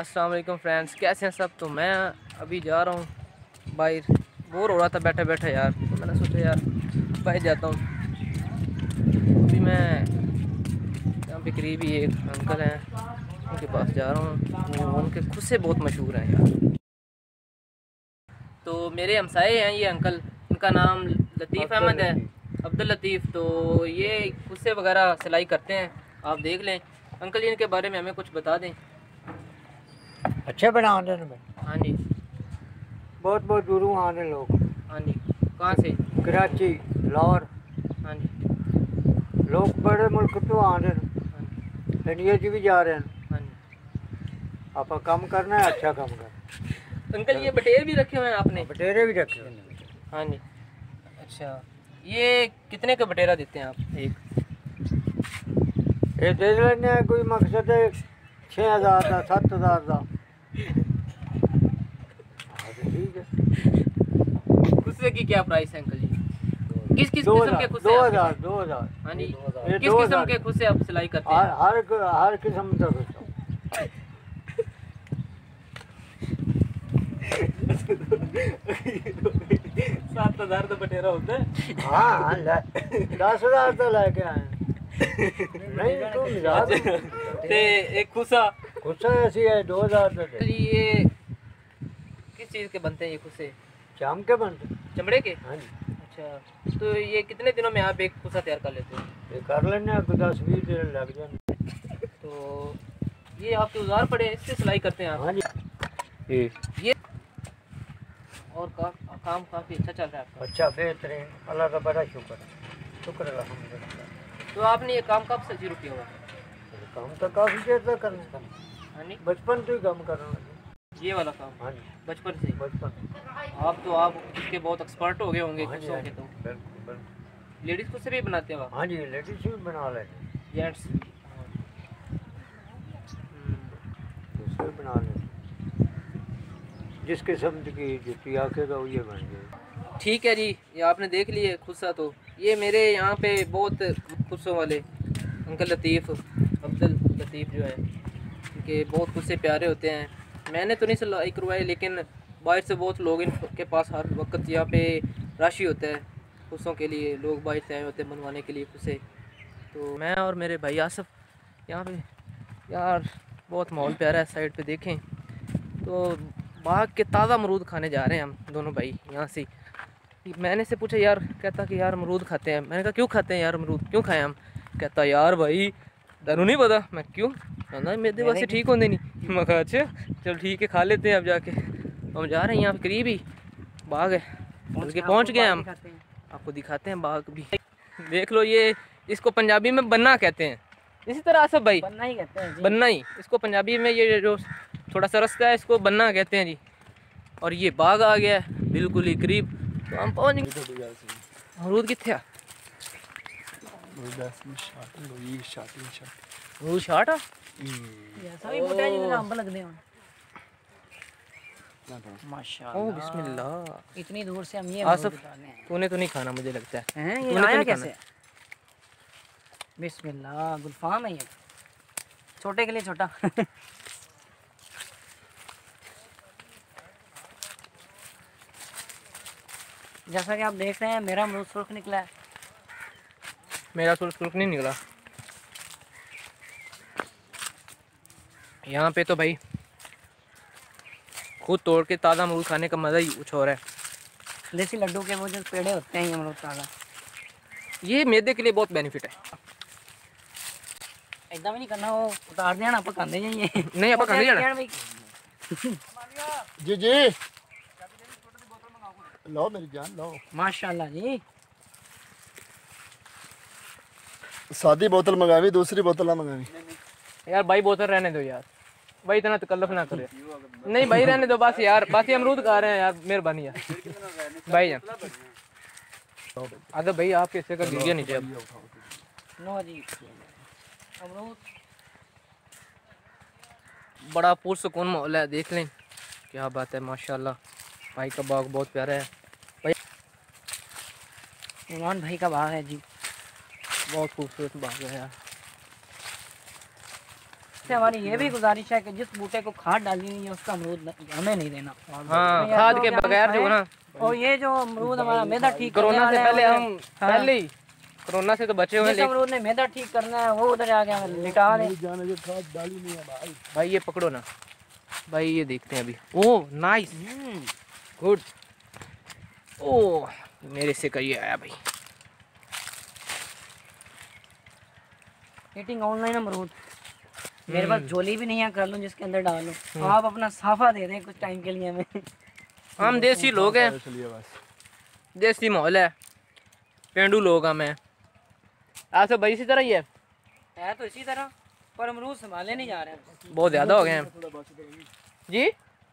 अस्सलाम वालेकुम फ्रेंड्स कैसे हैं सब? तो मैं अभी जा रहा हूँ बाहर। बोर हो रहा था बैठे बैठे यार। तो मैंने सोचा यार बाहर जाता हूँ। अभी मैं यहाँ पे करीब ही एक अंकल हैं उनके पास जा रहा हूँ। वो उनके खुद से बहुत मशहूर हैं यार। तो मेरे हमसाए हैं ये अंकल। उनका नाम लतीफ़ अहमद है। अब्दुल लतीफ़ तो ये खुद वगैरह सिलाई करते हैं। आप देख लें। अंकल जी इनके बारे में हमें कुछ बता दें। अच्छे बना आने में। हाँ जी। बहुत बहुत दूरों आने लोग। हाँ जी। कहाँ से? कराची लाहौर। हाँ जी। लोग बड़े मुल्क तो आने हाँ। जी। इंडिया च भी जा रहे हैं। हाँ जी। आप काम करना है अच्छा काम करना अंकल ये बटेर भी रखे हुए हैं आपने? बटेरे भी रखे हुए हैं। हाँ जी। अच्छा ये कितने का बटेरा देते हैं आप एक? ये दे लेने कोई मकसद है? छः हज़ार का सत्त हज़ार का। तो की क्या प्राइस है अंकल जी किस किस किस्म के हज़ार खुस्से दो हज़ार? दो हज़ार हाँ जी किस किस्म। के खुस्से आप सिलाई करते हैं हर हर किस्म का सात हज़ार तो बटेरा होता है हाँ हाँ ले दस हज़ार तो लेके आए हैं। नहीं तू मिजाज ते एक खुसा गुस्सा ऐसी है दो हज़ार तो ये किस चीज़ के बनते हैं ये खुसे शाम के बनते चमड़े के? हाँ जी। अच्छा तो ये कितने दिनों में आप एक खुसा तैयार कर लेते हैं? ये कर लेने दस बीस दिन लग जाए तो ये आपके औज़ार पड़े इससे सिलाई करते हैं आप? हाँ जी। ये ये और का, काम काफ़ी अच्छा चल रहा है आपका। अच्छा बेहतरीन। अल्लाह का बड़ा शुक्र है। शुक्र है तो आपने ये काम कब से शुरू किया हुआ काम तो काफ़ी देर तक करना हाँ बचपन से ही काम करना लगे ये वाला काम? हाँ जी। बचपन से? बचपन। आप तो आप इसके बहुत एक्सपर्ट हो गए होंगे हाँ जी, हाँ के तो। लेडीज़ खुद से भी बनाते हो हाँ जी लेडीज़ भी बना लेते जेंट्स दूसरे बना लेते जिस किस्म की जुती आखेगा वो ये बन जाए ठीक है जी ये आपने देख लिए खुस्सा तो। ये मेरे यहाँ पे बहुत खुस्सों वाले अंकल लतीफ़। अब्दुल लतीफ़ जो है कि बहुत खुद से प्यारे होते हैं। मैंने तो नहीं सिलाई करवाई लेकिन बाहर से बहुत लोग इनके पास हर वक्त यहाँ पे राशि होता है खुशों के लिए। लोग बाहर से आए होते हैं बनवाने के लिए खुशे तो मैं और मेरे भाई आसफ यहाँ पे, यार, बहुत माहौल प्यारा है, साइड पे देखें। तो बाग के ताज़ा अमरूद खाने जा रहे हैं हम, दोनों भाई, यहाँ से। मैंने से पूछा, यार, कहता कि, यार, अमरूद खाते हैं। मैंने कहा, क्यों खाते हैं यार अमरूद? क्यों खाएँ हम? कहता, यार भाई तेनू नहीं पता? मैं क्यों? कहना मेरे वास्ते ठीक होंगे नहीं। मैं कहा अच्छा चल ठीक है खा लेते हैं अब जाके। हम जा रहे हैं यहाँ करीब ही। बाग है। बल्कि पहुँच गए हम। आपको दिखाते हैं बाग भी। देख लो ये इसको पंजाबी में बन्ना कहते हैं। इसी तरह सब भाई। बनना ही कहते हैं बन्ना ही। इसको पंजाबी में ये जो थोड़ा सा रास्ता है इसको बन्ना कहते हैं जी। और ये बाग आ गया है बिल्कुल ही करीब। तो हम पहुँच गए। अमरूद कितने हो माशाल्लाह। ओ बिस्मिल्लाह। इतनी दूर से हम ये आसफ। आए तूने तो नहीं खाना मुझे लगता है। हैं? ये तो कैसे? बिस्मिल्लाह गुलफाम है ये। छोटे के लिए छोटा। जैसा कि आप देख रहे हैं मेरा अमरूद सुर्ख निकला है। मेरा सुर्ख सुर्ख नहीं निकला। यहाँ पे तो भाई खुद तोड़ के ताज़ा अमरूद खाने का मज़ा ही कुछ और है। देसी लड्डू के वो जो पेड़े होते हैं ये अमरूद ताज़ा। ये मैदे के लिए बहुत बेनिफिट है। इतना भी नहीं करना वो उतार देना आप खाते जाइए नहीं आप खाने जाना। यार भाई जी जी। लो मेरी जान लो माशाल्लाह जी सादी बोतल मंगावी दूसरी बोतल ना मंगावी यार भाई बोतल रहने दो यार। भाई इतना तकल्लफ ना करे नहीं भाई रहने दो बस यार बस ये अमरूद खा रहे हैं यार मेहरबानी यार। भाई जान। अगर भाई आपके हिस्से का गिर गया नीचे अब लो जी। अमरूद। बड़ा पुरसकून माहौल है देख लें। क्या बात है माशाल्लाह। भाई का बाग बहुत प्यारा है। इमरान भाई का बाग है जी। बहुत खूबसूरत बाग है यार। हमारी ये भी गुजारिश है कि जिस बूटे को खाद डाली हुई है उसका अमरूद हमें नहीं देना। हाँ तो खाद के बगैर जो ना और ये जो अमरूद हमारा मैदा ठीक करने कोरोना से है, पहले हम हाँ। पहले ही कोरोना से तो बचे हुए हैं अमरूद ने मैदा ठीक करना है वो उधर जाके हमें लिटा दे। जाने जो खाद डाली नहीं है भाई। भाई ये पकड़ो ना। भाई ये देखते हैं अभी। ओह नाइस गुड ओह मेरे से करिए आया भाई। हीटिंग ऑनलाइन अमरूद मेरे हम्म। पास झोली भी नहीं है कर लूँ जिसके अंदर डाल। लूँ आप अपना साफा दे दें कुछ टाइम के लिए हमें। हम देसी लोग हैं। देसी माहौल है। पेंडू लोग हैं मैं आप भाई इसी तरह ही है। है तो इसी तरह पर अमरूद संभाले नहीं जा रहे हैं। बहुत ज़्यादा हो गए हैं। जी?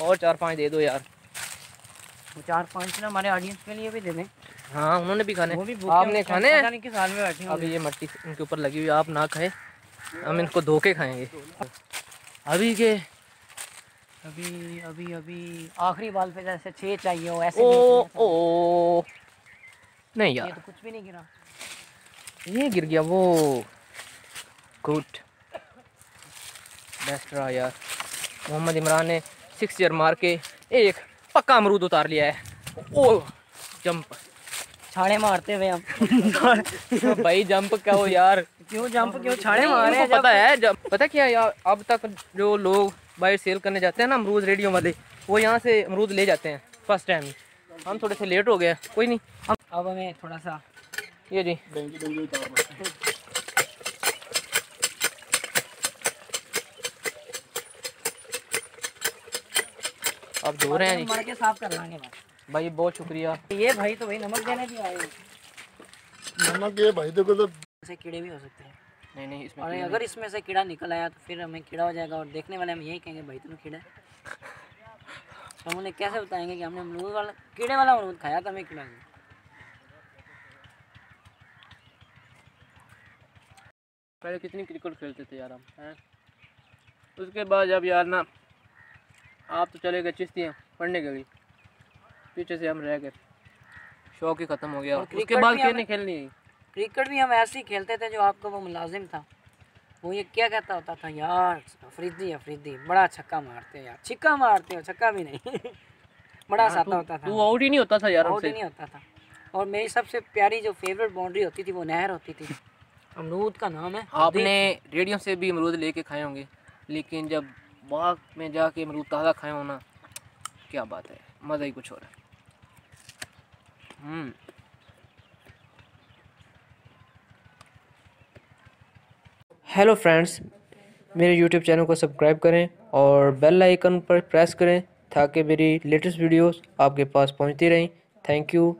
और चार पाँच दे दो यार। चार पाँच ना हमारे ऑडियंस के लिए भी दे दें। हाँ उन्होंने भी खाने। वो भी आपने खाने? किस हाल में बैठे अब ये मट्टी इनके ऊपर लगी हुई आप ना खाए। हम इनको धोके खाएँगे। अभी के अभी अभी अभी आखिरी बाल पे जैसे छः चाहिए हो ऐसे ओ ओ। नहीं ये यार तो कुछ भी नहीं गिरा। ये गिर गया वो। गुड बेस्ट रहा यार। मोहम्मद इमरान ने सिक्स ईयर मार के एक पक्का अमरूद उतार लिया है। ओ जंप छाड़े मारते हुए हम। भाई जंप क्या हो यार। क्यों जंप क्यों छाड़े मारे इनको पता है जब पता क्या यार? अब तक जो लोग बाहर सेल करने जाते हैं ना अमरूद रेडियो वाले वो यहाँ से अमरूद ले जाते हैं फ़र्स्ट टाइम हम थोड़े से लेट हो गए कोई नहीं। अब हमें थोड़ा सा ये जी। अब धो रहे हैं मर के साफ़ कर लाएँगे बस भाई बहुत शुक्रिया। ये भाई तो भाई नमक देने भी आए नमक ये भाई देखो तो। ऐसे कीड़े भी हो सकते हैं। नहीं नहीं इसमें और अगर इसमें से कीड़ा निकल आया तो फिर हमें कीड़ा हो जाएगा और देखने वाले हम यही कहेंगे भाई तुम कीड़ा तो हम उन्हें कैसे बताएँगे कि हमने अमरूद वाला कीड़े वाला अमरूद खाया तो हमें कीड़ा नहीं पहले कितनी क्रिकेट खेलते थे यार हम हैं? उसके बाद जब यार ना आप तो चले गए चिश्तियाँ पढ़ने के लिए। पीछे से हम रह गए। शौक ही ख़त्म हो गया। उसके बाद खेलने खेलनी है? क्रिकेट भी हम ऐसे ही खेलते थे जो आपका वो मुलाजिम था। वो ये क्या कहता होता था यार अफरीदी अफरीदी बड़ा छक्का मारते हो यार। छिक्का मारते हो छक्का भी नहीं। बड़ा हंसाता होता था। तू आउट ही नहीं होता था यार आउट ही नहीं होता था। और मेरी सबसे प्यारी जो फेवरेट बाउंड्री होती थी वो नहर होती थी। अमरूद का नाम है। आपने रेडियो से भी अमरूद लेके खाए होंगे। लेकिन जब बाग में जाके अमरूद ताज़ा खाए हो ना, क्या बात है, मज़ा ही कुछ और है। हम्म। हेलो फ्रेंड्स मेरे यूट्यूब चैनल को सब्सक्राइब करें और बेल आइकन पर प्रेस करें ताकि मेरी लेटेस्ट वीडियोस आपके पास पहुँचती रहें। Thank you